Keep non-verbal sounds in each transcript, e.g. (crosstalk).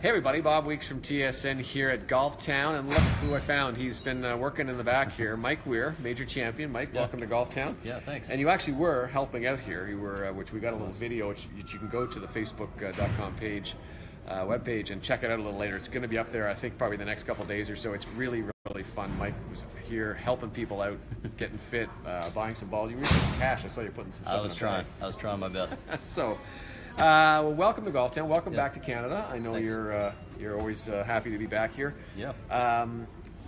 Hey everybody, Bob Weeks from TSN here at Golf Town, and look who I found. He's been uh, working in the back here. Mike Weir, major champion. Mike, Yeah. welcome to Golf Town. Yeah, thanks. And you actually were helping out here. You were, uh, which we got a little video, which, which you can go to the Facebook.com page, uh, webpage, and check it out a little later. It's going to be up there, I think, probably the next couple days or so. It's really, really fun. Mike was here helping people out, (laughs) getting fit, uh, buying some balls. You were using cash. I saw you putting some stuff. I was in the bag. trying. I was trying my best. (laughs) So, uh, well, welcome to Golf Town. Welcome Yeah. back to Canada. I know Thanks. you're uh, you're always uh, happy to be back here. Yeah. Um,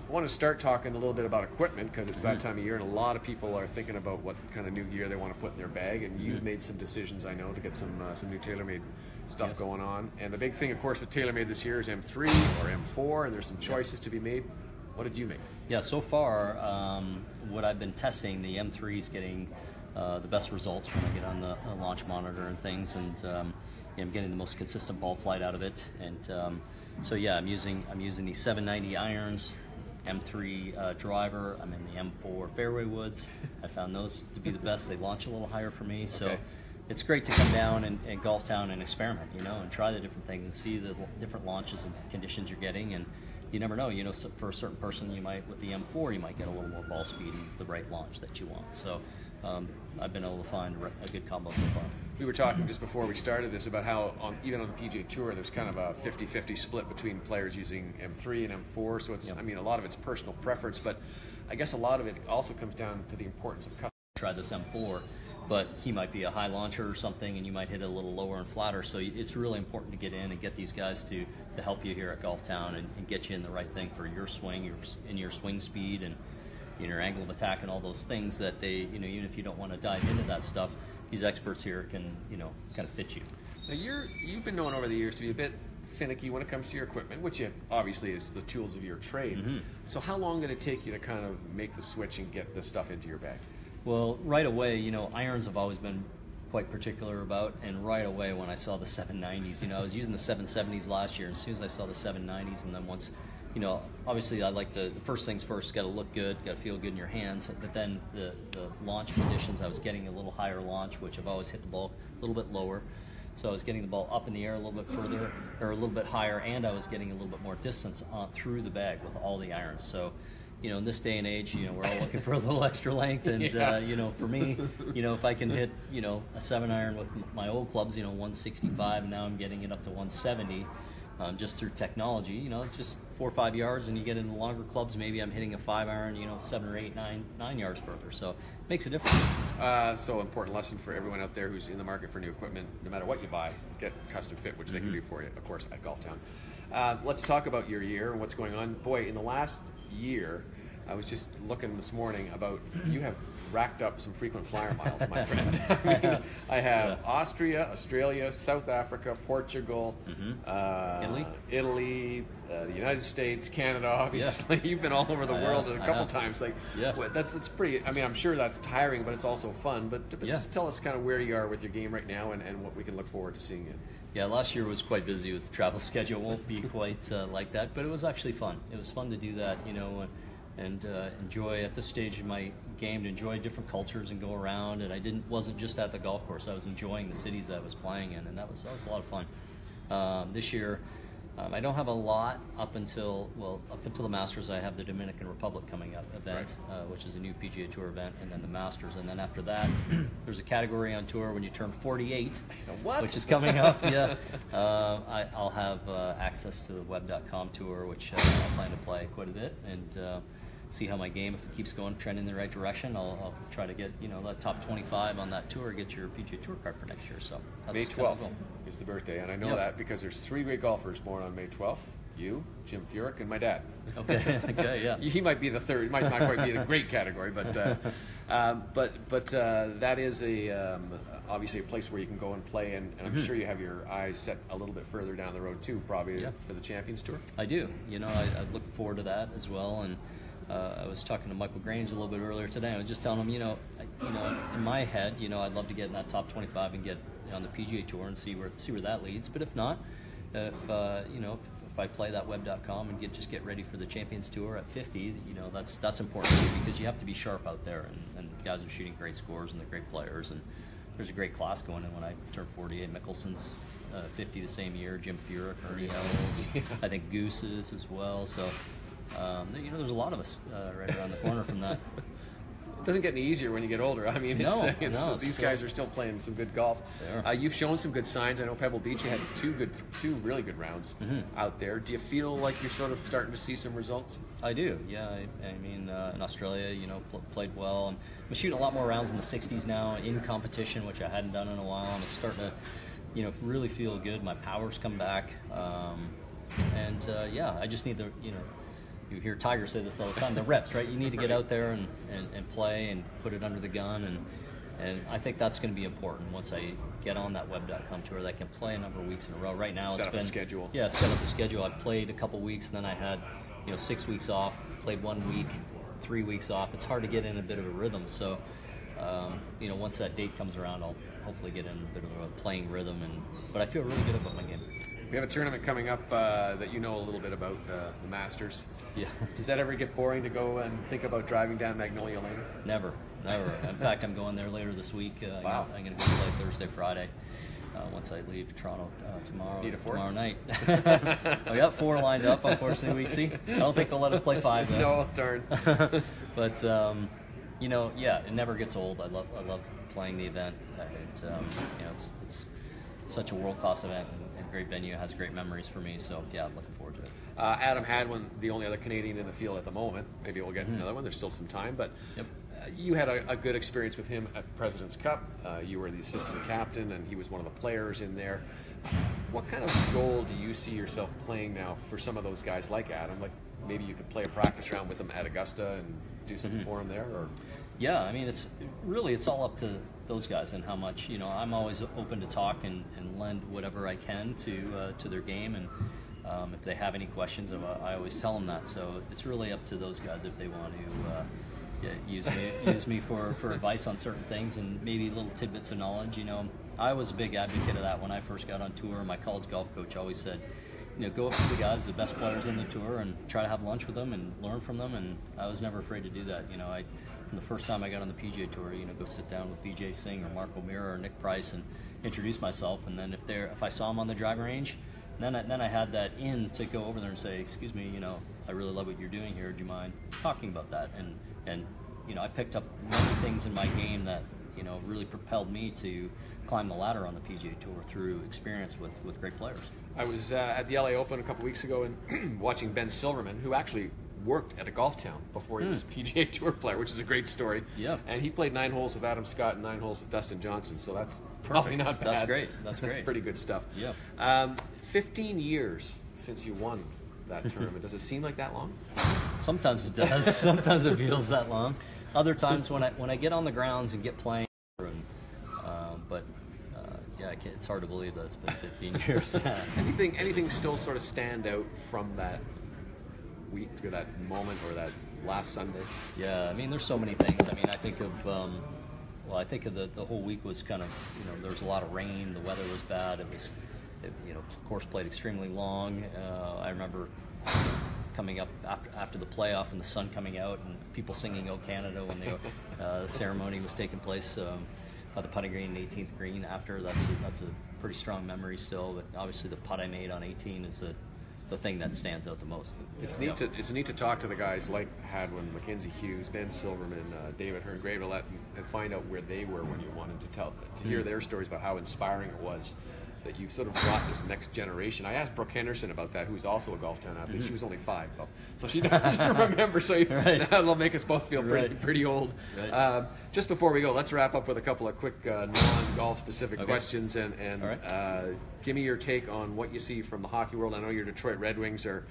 I want to start talking a little bit about equipment because it's Mm-hmm. that time of year, and a lot of people are thinking about what kind of new gear they want to put in their bag. And Mm-hmm. you've made some decisions, I know, to get some uh, some new TaylorMade stuff Yes. going on. And the big thing, of course, with TaylorMade this year is M3 or M4, and there's some choices to be made. What did you make? Yeah, so far, um, what I've been testing, the M3 is getting uh, the best results when I get on the uh, launch monitor and things, and um, yeah, I'm getting the most consistent ball flight out of it. And um, so yeah, I'm using I'm using the 790 irons, M3 uh, driver. I'm in the M4 fairway woods. I found those to be the (laughs) best. They launch a little higher for me, so. Okay. It's great to come down and, and golf town and experiment, you know, and try the different things and see the different launches and conditions you're getting, and you never know. You know, for a certain person, you might with the M4, you might get a little more ball speed and the right launch that you want. So um, I've been able to find a good combo so far. We were talking just before we started this about how on, even on the PGA Tour, there's kind of a 50-50 split between players using M3 and M4. So it's, Yep. I mean, a lot of it's personal preference, but I guess a lot of it also comes down to the importance of. Try this M4, but he might be a high launcher or something, and you might hit it a little lower and flatter. So it's really important to get in and get these guys to to help you here at Golf Town and, and get you in the right thing for your swing, your in your swing speed and in your angle of attack and all those things that they, you know, even if you don't want to dive into that stuff, these experts here can, you know, kind of fit you. Now you're you've been known over the years to be a bit finicky when it comes to your equipment, which obviously is the tools of your trade. Mm-hmm. So how long did it take you to kind of make the switch and get the stuff into your bag? Well, right away, you know, irons have always been quite particular about, and right away when I saw the 790s, you know, I was using the 770s last year, and as soon as I saw the 790s, and then once, you know, obviously I like to, the first things first, got to look good, got to feel good in your hands, but then the, the launch conditions, I was getting a little higher launch, which I've always hit the ball a little bit lower. So I was getting the ball up in the air a little bit further, or a little bit higher, and I was getting a little bit more distance on, through the bag with all the irons. So, you know, in this day and age, you know, we're all looking for a little (laughs) extra length, and Yeah. uh, you know, for me, you know, if I can hit, you know, a seven iron with my old clubs, you know, 165, and now I'm getting it up to 170, um, just through technology. You know, just four or five yards, and you get into longer clubs. Maybe I'm hitting a five iron, you know, seven or eight, nine, nine yards further. So it makes a difference. Uh, so important lesson for everyone out there who's in the market for new equipment. No matter what you buy, get custom fit, which they Mm-hmm. can do for you, of course, at Golf Town. Uh, let's talk about your year and what's going on. Boy, in the last year, I was just looking this morning about you have racked up some frequent flyer miles, my (laughs) friend. I, mean, I have Yeah. Austria, Australia, South Africa, Portugal, uh, Italy? Italy, uh, the United States, Canada. Obviously, (laughs) you've been all over the I world have, a couple times. Like, Yeah. what- that's that's pretty. I mean, I'm sure that's tiring, but it's also fun. But, but Yeah. just tell us kind of where you are with your game right now and, and what we can look forward to seeing you. Yeah, last year was quite busy with the travel (laughs) schedule. It won't be quite uh, like that, but it was actually fun. It was fun to do that, you know, and uh, enjoy at this stage of my game to enjoy different cultures and go around. And I didn't wasn't just at the golf course. I was enjoying the cities that I was playing in, and that was that was a lot of fun. Um, this year, um, I don't have a lot up until well up until the Masters. I have the Dominican Republic coming up event, uh, which is a new PGA Tour event, and then the Masters, and then after that, (clears throat) there's a category on tour when you turn 48, What? which is coming up. (laughs) Yeah, uh, I, I'll have uh, access to the Web.com tour, which uh, I plan to play quite a bit, and uh, see how my game, if it keeps going, trending in the right direction, I'll, I'll try to get you know that top 25 on that tour, get your PGA Tour card for next year. So that's May kind of 12th is the birthday, and I know Yep. that because there's three great golfers born on May 12th. You, Jim Furyk, and my dad. (laughs) Okay, okay, yeah. (laughs) he might be the third. Might not quite be in a great category, but uh, (laughs) um, but but uh, that is a um, obviously a place where you can go and play, and, and I'm sure you have your eyes set a little bit further down the road too, probably Mm-hmm. Yeah. for the Champions Tour. I do. You know, I, I look forward to that as well. And uh, I was talking to Michael Grange a little bit earlier today. I was just telling him, you know, I, you know, in my head, you know, I'd love to get in that top 25 and get on the PGA Tour and see where see where that leads. But if not, if uh, you know, if, if I play that web.com and get just get ready for the Champions Tour at 50, you know, that's that's important because you have to be sharp out there, and, and guys are shooting great scores and they're great players, and there's a great class going in when I turn 48. Mickelson's uh, 50 the same year. Jim Furyk, Ernie Els, (laughs) I think Goosen's as well. So, um, you know, there's a lot of us uh, right around the corner from that. (laughs) It doesn't get any easier when you get older. I mean, it's, No, it's, no, it's these still- guys are still playing some good golf. Uh, you've shown some good signs. I know Pebble Beach. You had two good, two really good rounds Mm-hmm. out there. Do you feel like you're sort of starting to see some results? I do, yeah. I, I mean, uh, in Australia, you know, pl- played well. I'm, I'm shooting a lot more rounds in the 60s now in competition, which I hadn't done in a while. And it's starting to, you know, really feel good. My power's come back, um, and uh, yeah, I just need the, you know, you hear Tiger say this all the time, the reps, right? You need to get out there and, and, and play and put it under the gun, and and I think that's going to be important once I get on that web.com tour that I can play a number of weeks in a row. Right now, Set it's up a been schedule. yeah, set up a schedule. I played a couple weeks, and then I had, you know, six weeks off. Played one week, three weeks off. It's hard to get in a bit of a rhythm. So, um, you know, once that date comes around, I'll hopefully get in a bit of a playing rhythm. And but I feel really good about my game. We have a tournament coming up uh, that you know a little bit about, uh, the Masters. Yeah, (laughs) Does that ever get boring to go and think about driving down Magnolia Lane? never, never. In (laughs) fact, I'm going there later this week. Uh, Wow. I'm going to go play Thursday, Friday. Uh, once I leave Toronto uh, tomorrow, tomorrow night. (laughs) I got four lined up. Unfortunately, we see. I don't think they'll let us play five. Though. No, darn. but um, you know, yeah, it never gets old. I love I love playing the event. It, um, you know, it's it's such a world class event and, great venue. It has great memories for me. So yeah, I'm looking forward to it. Uh, Adam Hadwin, the only other Canadian in the field at the moment. Maybe we'll get another one. There's still some time, but Mm-hmm. Yep. uh, you had a, a good experience with him at President's Cup. Uh, you were the assistant captain, and he was one of the players in there. What kind of goal do you see yourself playing now for some of those guys like Adam? Like maybe you could play a practice round with him at Augusta and do something Mm-hmm. for him there, or Yeah, I mean, it's really it's all up to those guys and how much you know. I'm always open to talk and, and lend whatever I can to uh, to their game, and um, if they have any questions, I, I always tell them that. So it's really up to those guys if they want to. Uh, yeah, use me (laughs) use me for, for advice on certain things and maybe little tidbits of knowledge. You know, I was a big advocate of that when I first got on tour. My college golf coach always said, you know, go up to the guys, the best players in the tour, and try to have lunch with them and learn from them. And I was never afraid to do that. You know, I the first time I got on the PGA Tour, you know, go sit down with Vijay Singh or Mark O'Meara or Nick Price and introduce myself. And then if they're if I saw them on the driving range, then I, then I had that in to go over there and say, excuse me, you know, I really love what you're doing here. Do you mind talking about that? And and you know, I picked up many things in my game that you know really propelled me to climb the ladder on the PGA Tour through experience with with great players. I was uh, at the LA Open a couple weeks ago and (clears throat) watching Ben Silverman, who actually worked at a golf town before he was a PGA (laughs) Tour player, which is a great story. Hmm. Yeah. And he played nine holes with Adam Scott and nine holes with Dustin Johnson, so that's probably not bad. That's great. (laughs) That's great. pretty good stuff. Yeah. Um, 15 years since you won that (laughs) tournament. Does it seem like that long? Sometimes it does. Sometimes it feels that long. Other times when I when I get on the grounds and get playing, and, um, but uh, yeah, I can't, it's hard to believe that it's been 15 (laughs) years. Anything, anything still sort of stand out from that week or that moment or that last Sunday? Yeah, I mean, there's so many things. I mean, I think of, um, well, I think of the, the whole week was kind of, you know, there was a lot of rain, the weather was bad, it was, it, you know, course played extremely long. Uh, I remember coming up after, after the playoff and the sun coming out and people singing "Oh Canada" when the uh, ceremony was taking place um, by the putting green, and 18th green. After that's a, that's a pretty strong memory still, but obviously the putt I made on 18 is the the thing that stands out the most. It's neat to it's neat to talk to the guys like Hadwin, Mackenzie Hughes, Ben Silverman, uh, David Hearn, Graham DeLaet, and, and find out where they were when you wanted to tell to hear their stories about how inspiring it was that you've sort of brought this next generation. I asked Brooke Henderson about that, who's also a golf town athlete. She was only five though, so she (laughs) doesn't (laughs) remember. So you, Right. (laughs) that'll make us both feel pretty Right. pretty old. Right. Um, just before we go, let's wrap up with a couple of quick uh, non-golf specific Okay. questions and and uh, give me your take on what you see from the hockey world. I know your Detroit Red Wings are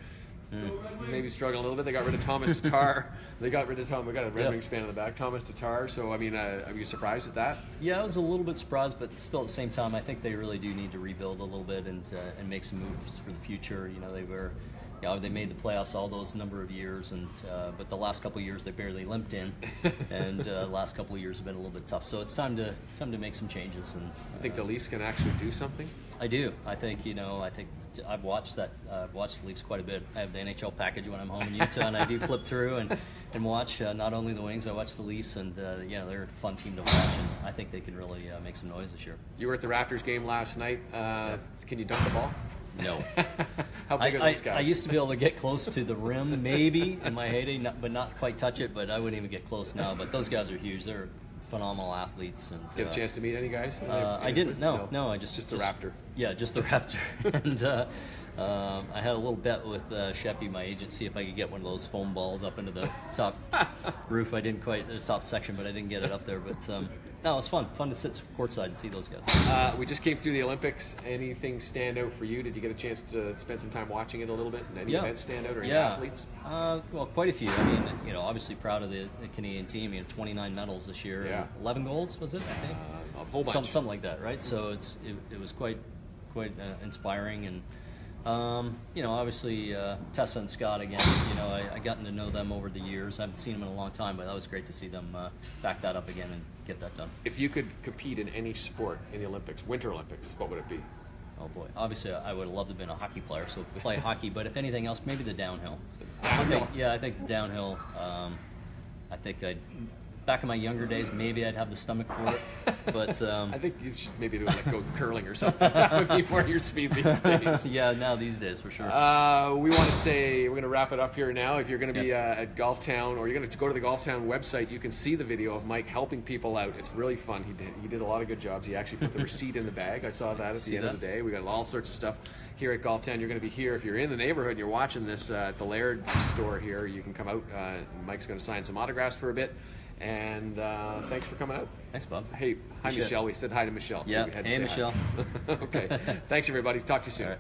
maybe struggling a little bit. They got rid of Tomas Tatar. they got rid of Tom. We got a Red Yeah. Wings fan in the back, Tomas Tatar. So I mean, uh, are you surprised at that? Yeah, I was a little bit surprised, but still at the same time, I think they really do need to rebuild a little bit and uh, and make some moves for the future. You know, they were yeah, they made the playoffs all those number of years, and uh, but the last couple of years they barely limped in, (laughs) and uh, last couple of years have been a little bit tough. So it's time to time to make some changes. And I think the Leafs can actually do something. I do. I think you know. I think t- I've watched that. Uh, I've watched the Leafs quite a bit. I have the NHL package when I'm home in Utah, and I do (laughs) flip through and and watch uh, not only the Wings. I watch the Leafs, and uh, yeah, they're a fun team to watch, and I think they can really uh, make some noise this year. You were at the Raptors game last night. Uh, can you dunk the ball? No. (laughs) How I, big are those guys? I used to be able to get close to the rim, maybe in my heyday, not, but not quite touch it. But I wouldn't even get close now. But those guys are huge. They're phenomenal athletes. And Get a uh, chance to meet any guys? Uh, I didn't. No, no. I just just the Raptor. Yeah, just the Raptor. (laughs) and uh, um, I had a little bet with uh, Sheffy, my agent, see if I could get one of those foam balls up into the top (laughs) roof. I didn't quite the top section, but I didn't get it up there. But um, no, it was fun. Fun to sit courtside and see those guys. Uh, we just came through the Olympics. Anything stand out for you? Did you get a chance to spend some time watching it a little bit? And any Yeah. events stand out or any yeah. athletes? Uh, well, quite a few. I mean, you know, obviously proud of the, the Canadian team. You know, 29 medals this year. Yeah. 11 golds was it? I think. Uh, a whole bunch. Some, something like that, right? So it's it, it was quite quite uh, inspiring and. Um, you know, obviously uh, Tessa and Scott again. You know, I, I gotten to know them over the years. I haven't seen them in a long time, but that was great to see them uh, back that up again and get that done. If you could compete in any sport in the Olympics, Winter Olympics, what would it be? Oh boy! Obviously, I would have loved to have been a hockey player, so play hockey. But if anything else, maybe the downhill. I think, yeah, I think the downhill. Um, I think I'd back in my younger days, maybe I'd have the stomach for it. But (laughs) um, I think you should maybe do like go curling or something. (laughs) that would be more your speed these (laughs) days. yeah, now these days for sure. Uh, we want to say we're going to wrap it up here now. If you're going to be Yeah. uh, at Golf Town or you're going to go to the Golf Town website, you can see the video of Mike helping people out. It's really fun. He did he did a lot of good jobs. He actually put the receipt in the bag. I saw that at the end of the day. We got all sorts of stuff here at Golf Town. You're going to be here if you're in the neighborhood and you're watching this uh, at the Laird store here. You can come out. Uh, Mike's going to sign some autographs for a bit. And uh, thanks for coming out. Thanks, Bob. Hey, hi. Michelle. We said hi to Michelle. Yeah. We had to Hey. Michelle. (laughs) okay. Thanks everybody. Talk to you soon.